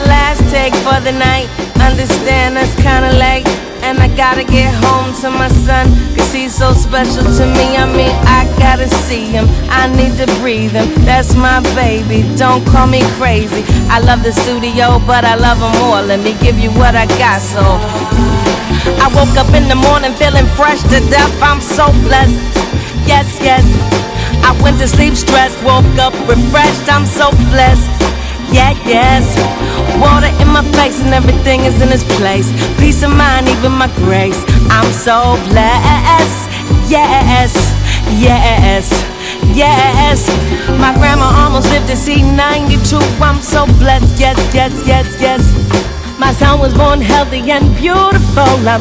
mistake for the night. Understand it's kinda late. And I gotta get home to my son, cause he's so special to me. I mean, I gotta see him, I need to breathe him. That's my baby, don't call me crazy. I love the studio, but I love him more. Let me give you what I got, so. I woke up in the morning feeling fresh to death, I'm so blessed. Yes, yes. I went to sleep stressed, woke up refreshed, I'm so blessed. Yeah, yes. Face and everything is in its place. Peace of mind, even my grace. I'm so blessed. Yes, yes, yes. My grandma almost lived to see 92. I'm so blessed. Yes, yes, yes, yes. My son was born healthy and beautiful. I'm